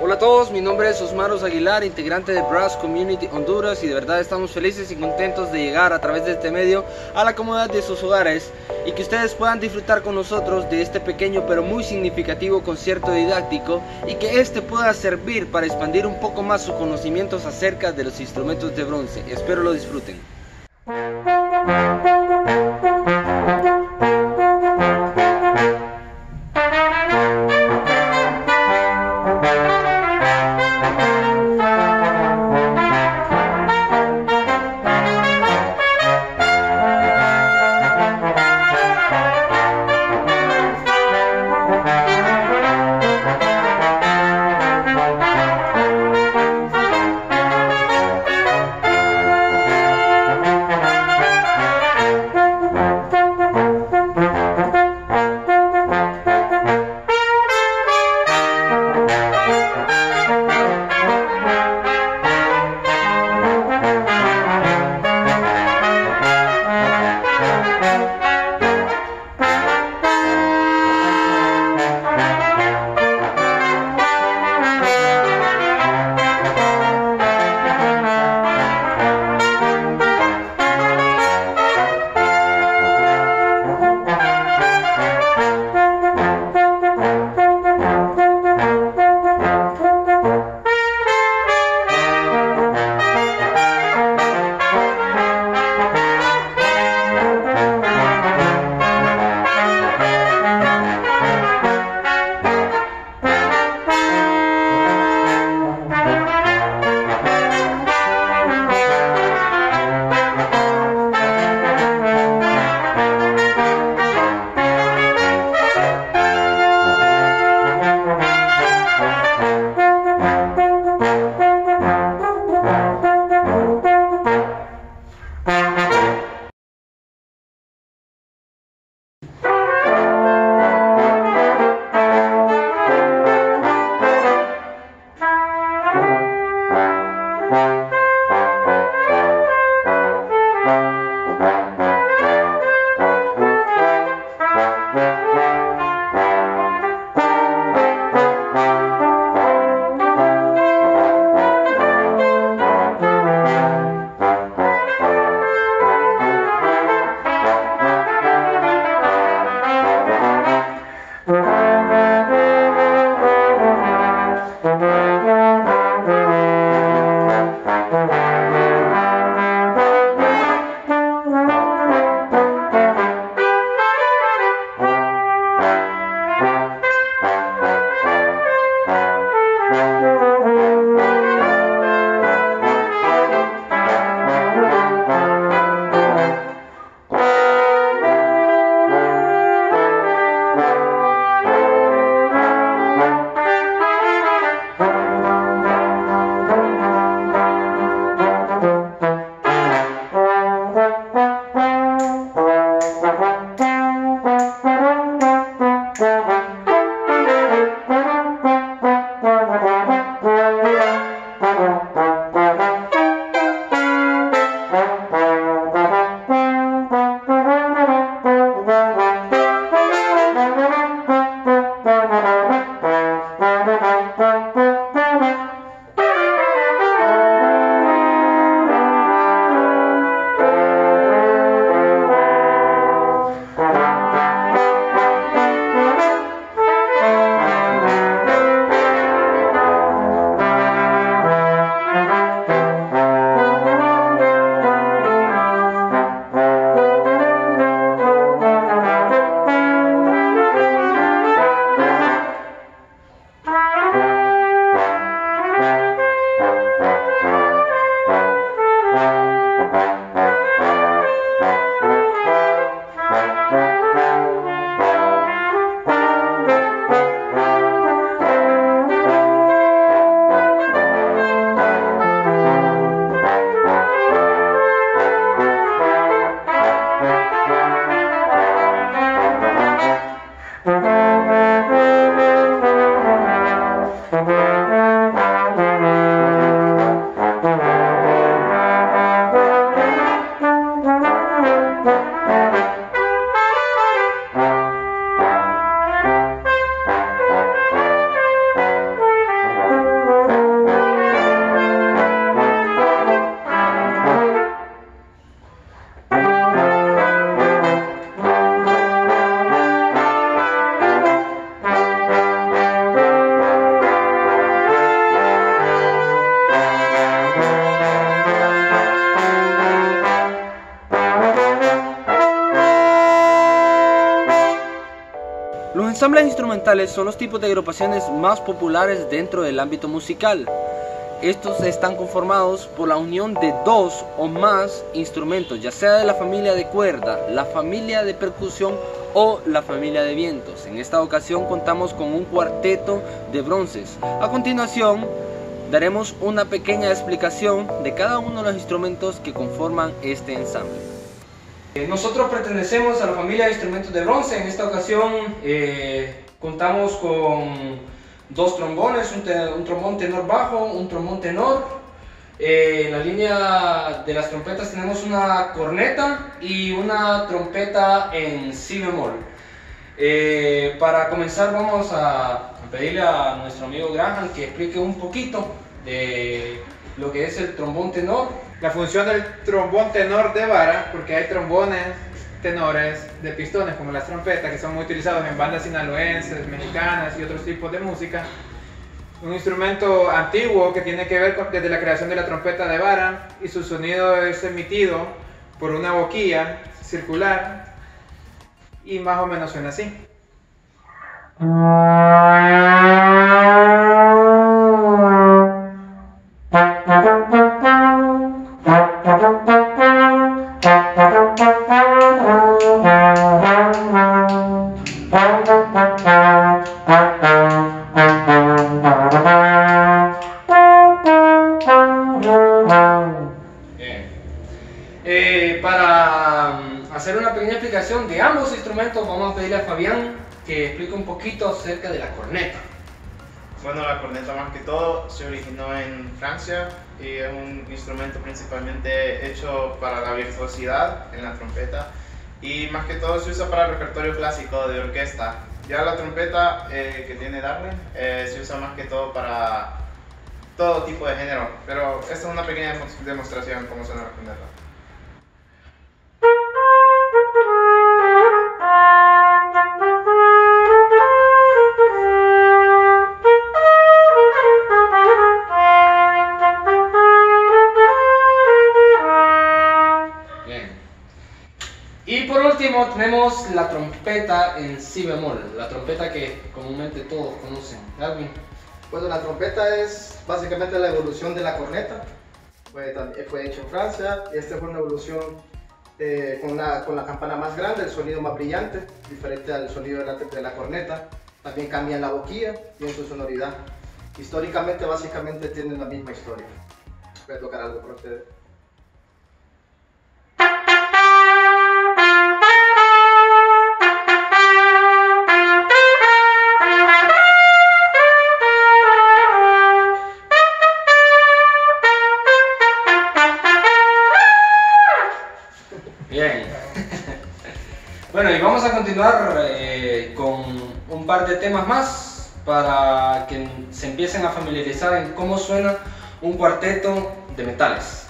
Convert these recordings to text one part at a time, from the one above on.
Hola a todos, mi nombre es Osmaros Aguilar, integrante de Brass Community Honduras y de verdad estamos felices y contentos de llegar a través de este medio a la comodidad de sus hogares y que ustedes puedan disfrutar con nosotros de este pequeño pero muy significativo concierto didáctico y que este pueda servir para expandir un poco más sus conocimientos acerca de los instrumentos de bronce. Espero lo disfruten. Ensambles instrumentales son los tipos de agrupaciones más populares dentro del ámbito musical. Estos están conformados por la unión de dos o más instrumentos, ya sea de la familia de cuerda, la familia de percusión o la familia de vientos. En esta ocasión contamos con un cuarteto de bronces. A continuación, daremos una pequeña explicación de cada uno de los instrumentos que conforman este ensamble. Eh, nosotros pertenecemos a la familia de instrumentos de bronce. En esta ocasión eh, contamos con dos trombones, un, trombón tenor bajo, un trombón tenor. Eh, en la línea de las trompetas tenemos una corneta y una trompeta en si bemol. para comenzar vamos a pedirle a nuestro amigo Graham que explique un poquito de lo que es el trombón tenor. La función del trombón tenor de vara, porque hay trombones tenores de pistones como las trompetas que son muy utilizados en bandas sinaloenses, mexicanas y otros tipos de música. Un instrumento antiguo que tiene que ver con, desde la creación de la trompeta de vara y su sonido es emitido por una boquilla circular y más o menos suena así. Hacer una pequeña explicación de ambos instrumentos, vamos a pedirle a Fabián que explique un poquito acerca de la corneta. Bueno, la corneta más que todo se originó en Francia y es un instrumento principalmente hecho para la virtuosidad en la trompeta y más que todo se usa para el repertorio clásico de orquesta. Ya la trompeta eh, que tiene Darwin eh, se usa más que todo para todo tipo de género, pero esta es una pequeña demostración cómo suena la corneta. Trompeta en si bemol, la trompeta que comúnmente todos conocen. Alvin. Bueno, la trompeta es básicamente la evolución de la corneta. Fue, fue hecho en Francia y esta fue una evolución eh, con, la, con, la, campana más grande, el sonido más brillante, diferente al sonido de la, de la corneta. También cambia la boquilla y en su sonoridad. Históricamente, básicamente tienen la misma historia. Voy a tocar algo para ustedes. Continuar eh, con un par de temas más para que se empiecen a familiarizar en cómo suena un cuarteto de metales.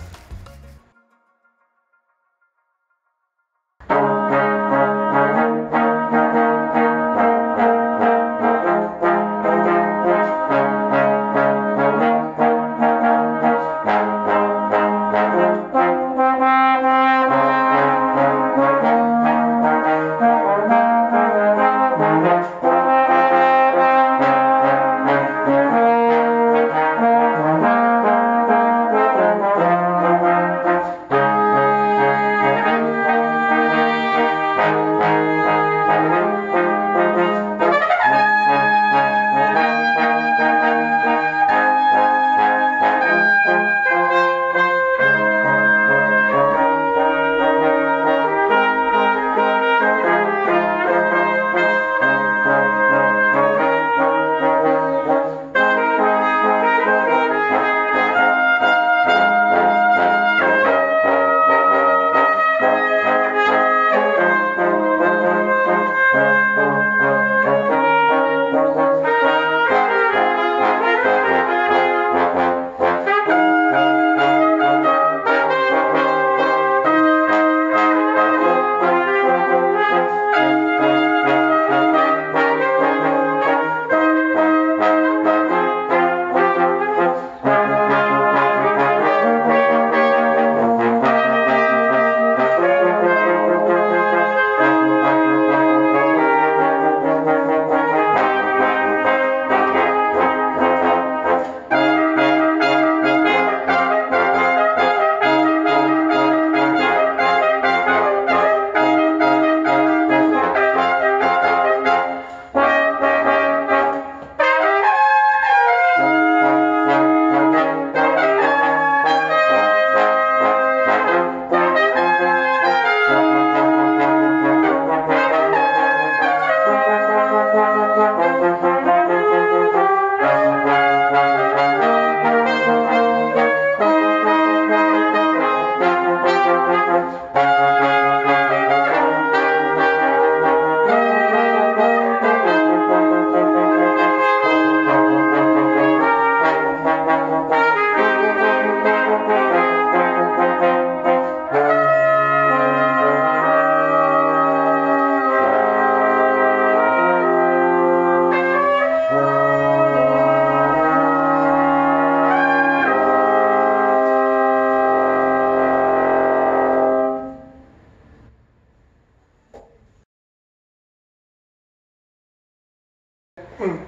Mm.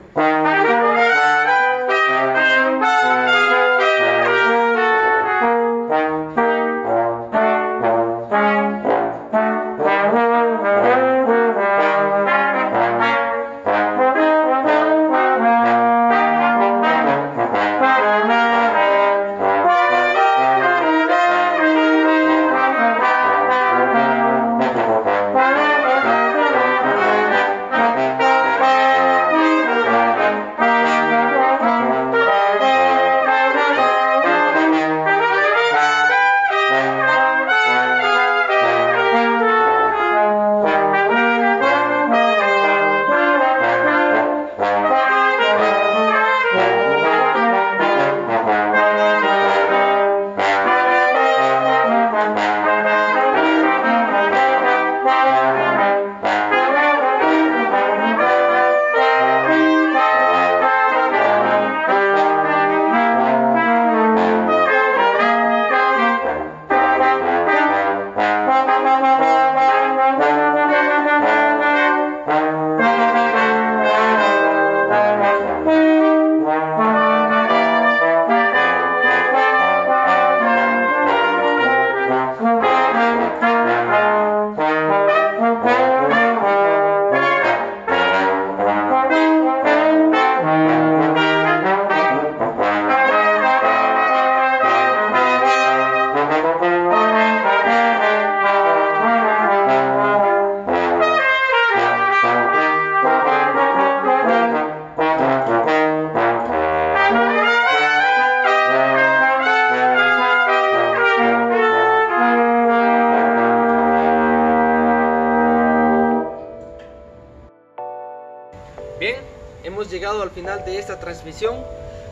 Final de esta transmisión,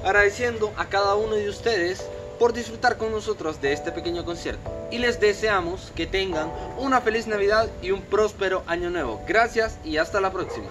agradeciendo a cada uno de ustedes por disfrutar con nosotros de este pequeño concierto. Y les deseamos que tengan una feliz Navidad y un próspero año nuevo. Gracias y hasta la próxima.